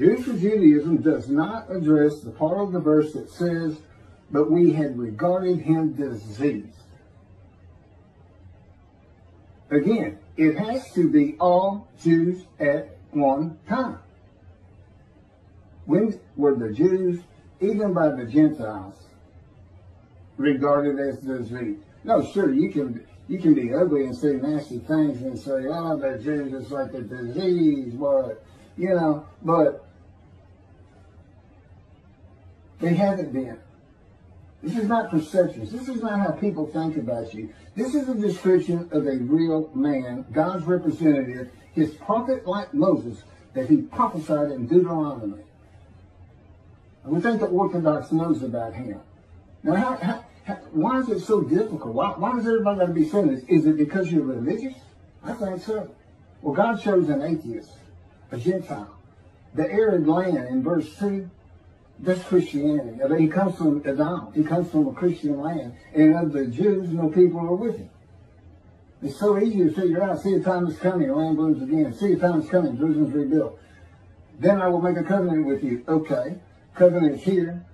Jews for Judaism does not address the part of the verse that says, but we had regarded him diseased. Again, it has to be all Jews at one time. When were the Jews, even by the Gentiles, regarded as diseased? No, sure, you can you can be ugly and say nasty things and say, oh, the Jews is like a disease, but you know, but they haven't been. This is not perceptions. This is not how people think about you. This is a description of a real man, God's representative, his prophet like Moses, that he prophesied in Deuteronomy. And we think the Orthodox knows about him. Now, how, how, how, why is it so difficult? Why, why does everybody got to be saying this? Is it because you're religious? I think so. Well, God chose an atheist, a Gentile. The arid land in verse 2 that's Christianity. He comes from Edom. He comes from a Christian land. And of the Jews, no people are with him. It's so easy to figure out. See, the time is coming, the land blooms again. See, the time is coming, Jerusalem's rebuilt. Then I will make a covenant with you. Okay, covenant is here.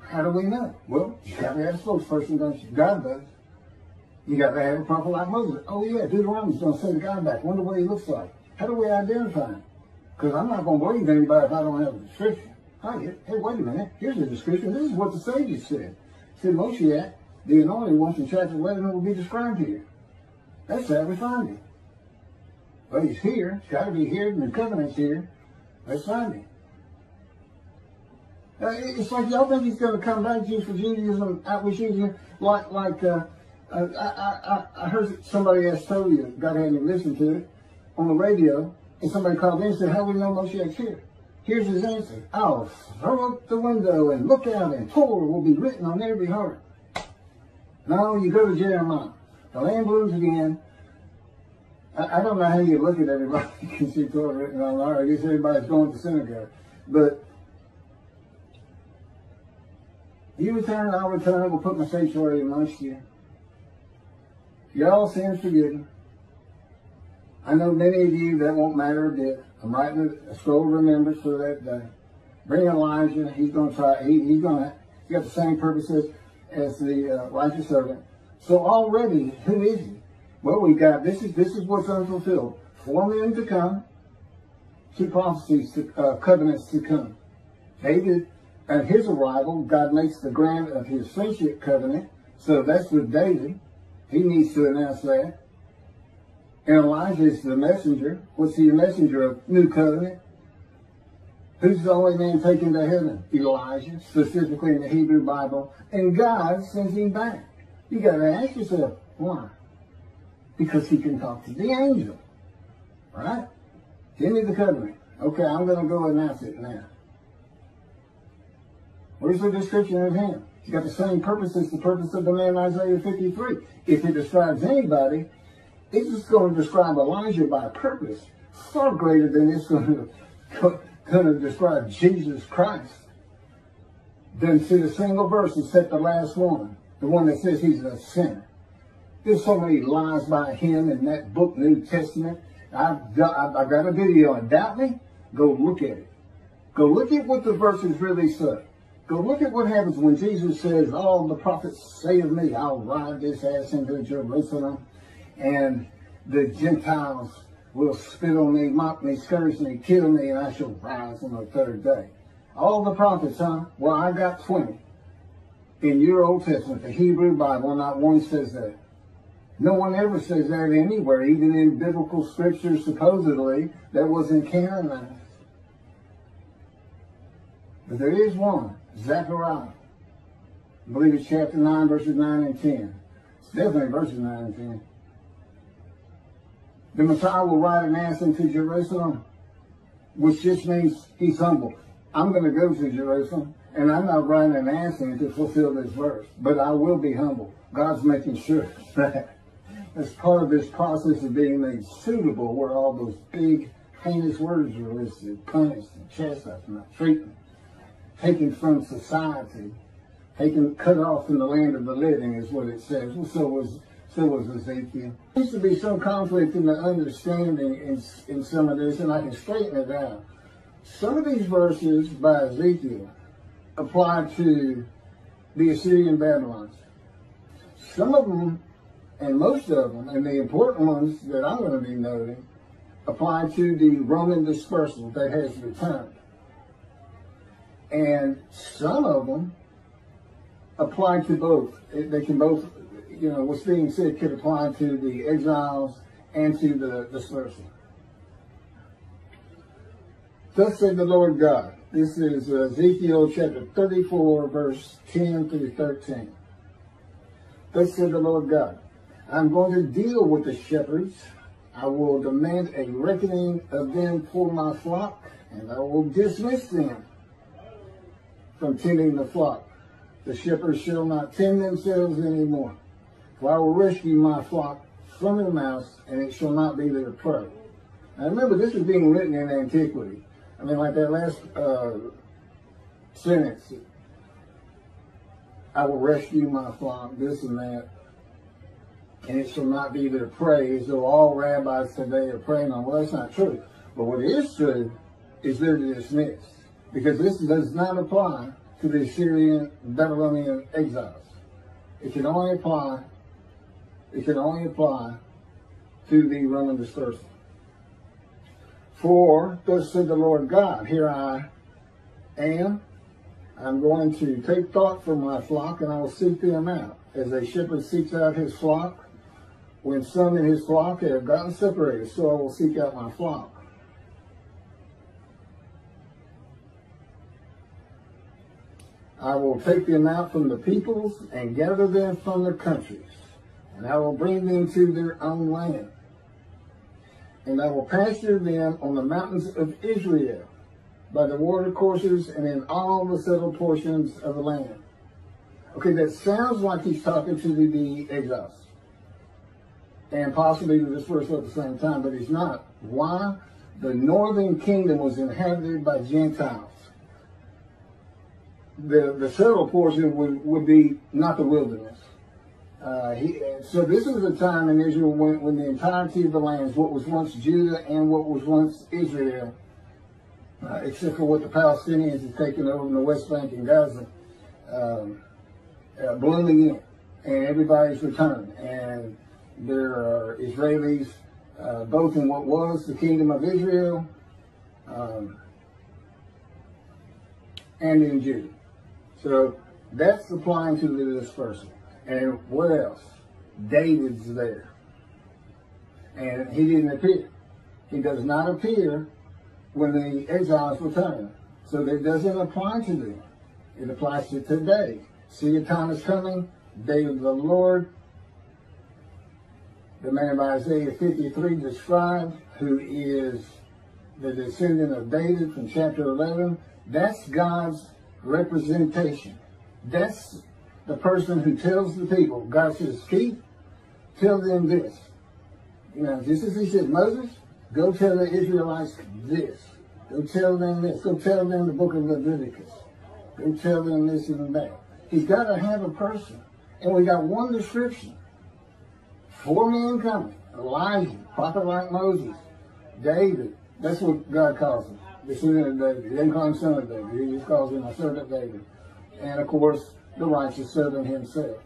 How do we know? Well, you got to have a spokesperson, don't you? God does. You got to have a prophet like Moses. Oh, yeah, Deuteronomy's going to send God back. Wonder what he looks like. How do we identify him? Because I'm not going to believe anybody if I don't have a description. Hey, wait a minute. Here's the description. This is what the sages said. Said Moshiach, the anointed one from chapter 11 will be described here. That's how we find him. But he's here. He's got to be here, and the covenant's here. Let's find him. Uh, it's like y'all think he's going to come back Jews for Judaism, outreach Judaism, like, like uh, uh, I, I, I heard somebody ask Tovia, God had me listen to it, on the radio, and somebody called in and said, how do we know Moshiach's here? Here's his answer. I'll throw up the window and look out and Torah will be written on every heart. Now you go to Jeremiah. The land blooms again. I, I, don't know how you look at everybody you can see Torah written on heart. I guess everybody's going to synagogue. But you return, I'll return, I will put my sanctuary amongst you. Your all sins forgiven. I know many of you that won't matter a bit. I'm writing a of remembrance for that day. Bring Elijah. He's going to try. He, he's going to. He got the same purposes as the uh, righteous servant. So already, who is he? Well, we got this is this is what's unfulfilled. Four men to come, two prophecies, to, uh, covenants to come. David, at his arrival, God makes the grant of his friendship covenant. So that's with David. He needs to announce that. And Elijah is the messenger. What's he the messenger of new covenant? Who's the only man taken to heaven? Elijah, specifically in the Hebrew Bible. And God sends him back. You got to ask yourself, why? Because he can talk to the angel. Right? Give me the covenant. Okay, I'm going to go announce it now. Where's the description of him? He's got the same purpose as the purpose of the man Isaiah 53. If it describes anybody, it's just going to describe Elijah by purpose far greater than it's going to, going to describe Jesus Christ. Then see the single verse except the last one, the one that says he's a sinner. There's so many lies by him in that book, New Testament. I've got, I've got a video on Doubt me? Go look at it. Go look at what the verses really say. Go look at what happens when Jesus says, all the prophets say of me, I'll ride this ass into Jerusalem and the Gentiles will spit on me, mock me, scourge me, kill me, and I shall rise on the third day. All the prophets, huh? Well, I got 20. In your Old Testament, the Hebrew Bible, not one says that. No one ever says that anywhere, even in biblical scriptures, supposedly, that wasn't canonized. But there is one, Zechariah. I believe it's chapter 9, verses 9 and 10. It's definitely verses 9 and 10. The Messiah will ride an ass into Jerusalem, which just means he's humble. I'm going to go to Jerusalem, and I'm not riding an ass in to fulfill this verse, but I will be humble. God's making sure that as part of this process of being made suitable, where all those big, heinous words are listed, punished and chastisement, treatment, taken from society, taken, cut off from the land of the living is what it says. So was so was Ezekiel. There used to be some conflict in the understanding in, in some of this, and I can straighten it out. some of these verses by Ezekiel apply to the Assyrian Babylons. Some of them, and most of them, and the important ones that I'm going to be noting, apply to the Roman dispersal that has returned. And some of them apply to both. They can both, you know, what's being said could apply to the exiles and to the dispersal. Thus said the Lord God. This is Ezekiel chapter 34, verse 10 through 13. Thus said the Lord God. I'm going to deal with the shepherds. I will demand a reckoning of them for my flock, and I will dismiss them from tending the flock. The shepherds shall not tend themselves anymore. For I will rescue my flock from the mouse, and it shall not be their prey. Now remember, this is being written in antiquity. I mean, like that last uh, sentence, I will rescue my flock, this and that, and it shall not be their prey, as though all rabbis today are preying on. Well, that's not true. But what is true is they're dismissed, because this does not apply to the Assyrian Babylonian exiles. It can only apply, it can only apply to the Roman dispersal. For thus said the Lord God, here I am. I'm going to take thought for my flock and I will seek them out. As a shepherd seeks out his flock, when some in his flock have gotten separated, so I will seek out my flock. I will take them out from the peoples and gather them from the countries, and I will bring them to their own land and I will pasture them on the mountains of Israel, by the watercourses, and in all the settled portions of the land. Okay, that sounds like he's talking to the, exiles. And possibly to this at the same time, but he's not. Why? The northern kingdom was inhabited by Gentiles. The, the settled portion would, would be not the wilderness. Uh, he, so this was a time in Israel when, when the entirety of the lands, what was once Judah and what was once Israel, uh, except for what the Palestinians had taken over in the West Bank and Gaza, um, uh, in, and everybody's returned. And there are Israelis, uh, both in what was the kingdom of Israel um, and in Judah. So that's applying to this person. And what else? David's there. And he didn't appear. He does not appear when the exiles return. So that doesn't apply to them. It applies to today. See a time is coming, day of the Lord. The man of Isaiah 53 described, who is the descendant of David from chapter 11. That's God's representation. That's the person who tells the people, God says, keep, tell them this. You know, just as he said, Moses, go tell the Israelites this. Go tell them this. Go tell them the book of Leviticus. Go tell them this and that. He's got to have a person. And we got one description. Four men coming. Elijah, prophet like Moses, David. That's what God calls him. The son of David. He didn't call him son of David. He just calls him a servant of David. And of course, the righteous servant himself.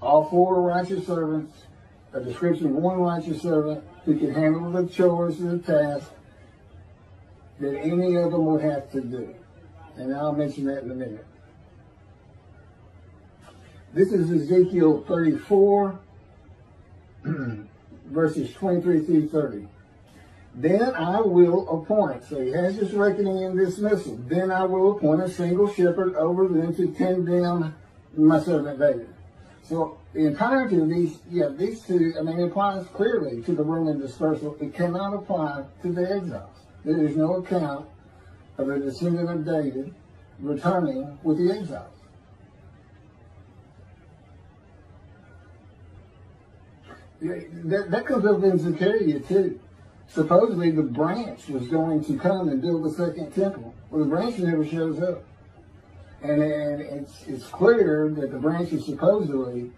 All four righteous servants, a description of one righteous servant who can handle the chores and the tasks that any of them would have to do. And I'll mention that in a minute. This is Ezekiel 34, verses 23 through 30. Then I will appoint. So he has his reckoning and dismissal. Then I will appoint a single shepherd over them to tend them, my servant David. So the entirety of these, yeah, these two, I mean, it applies clearly to the Roman dispersal. It cannot apply to the exiles. There is no account of a descendant of David returning with the exiles. That, that comes up in Zechariah too supposedly the branch was going to come and build the second temple. Well, the branch never shows up. And, and it's, it's clear that the branch is supposedly